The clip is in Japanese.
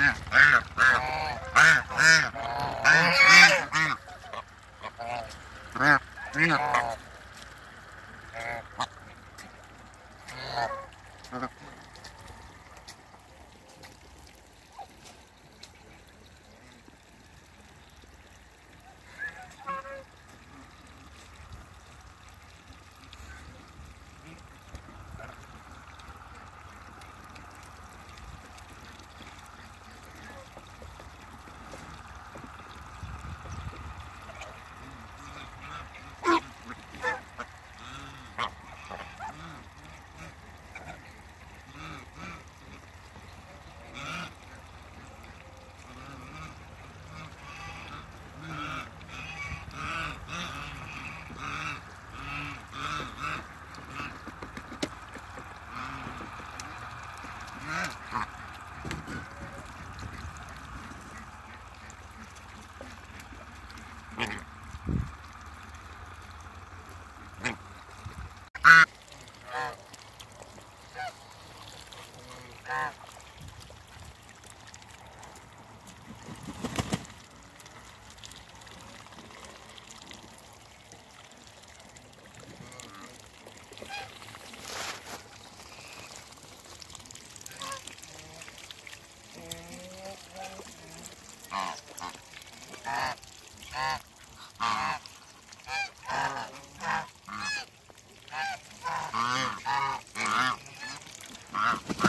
Ah. Ha, ha, ha. Wow.